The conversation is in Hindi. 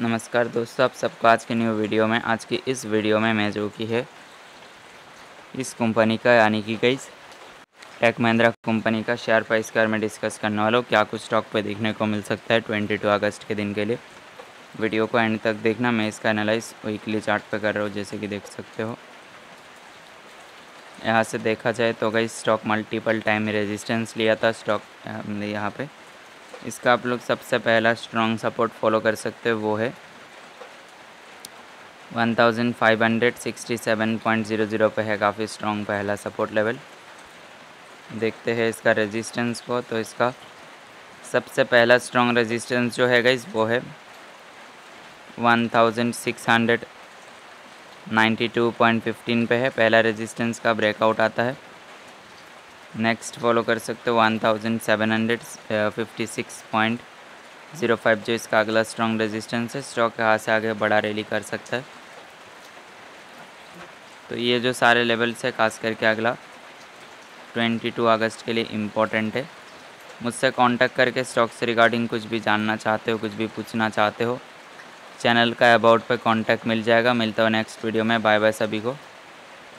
नमस्कार दोस्तों, आप सबको आज के न्यू वीडियो में, आज की इस वीडियो में मैं जो कि है, इस कंपनी का यानी कि गई टेक महिंद्रा कंपनी का शेयर प्राइस कर में डिस्कस करने वाला हूँ। क्या कुछ स्टॉक पे देखने को मिल सकता है ट्वेंटी टू अगस्त के दिन के लिए। वीडियो को एंड तक देखना, मैं इसका एनालाइज वीकली चार्ट पे कर रहा हूँ, जैसे कि देख सकते हो। यहाँ से देखा जाए तो गई स्टॉक मल्टीपल टाइम रेजिस्टेंस लिया था स्टॉक यहाँ पे। इसका आप लोग सबसे पहला स्ट्रॉन्ग सपोर्ट फॉलो कर सकते हो, वो है 1567.00 पे है, काफ़ी स्ट्रॉन्ग पहला सपोर्ट लेवल देखते हैं इसका रेजिस्टेंस को तो इसका सबसे पहला स्ट्रॉन्ग रेजिस्टेंस जो है गाइस वो है 1692.15 पे है, पहला रेजिस्टेंस का ब्रेकआउट आता है। नेक्स्ट फॉलो कर सकते हो one thousand seven hundred fifty six point zero five जो इसका अगला स्ट्रॉन्ग रेजिस्टेंस है स्टॉक यहाँ से आगे बड़ा रैली कर सकता है। तो ये जो सारे लेवल्स है, खास करके अगला ट्वेंटी टू अगस्त के लिए इम्पोर्टेंट है। मुझसे कांटेक्ट करके स्टॉक से रिगार्डिंग कुछ भी जानना चाहते हो, कुछ भी पूछना चाहते हो चैनल का अबाउट पे कांटेक्ट मिल जाएगा। मिलता हो नेक्स्ट वीडियो में। बाय बाय सभी को।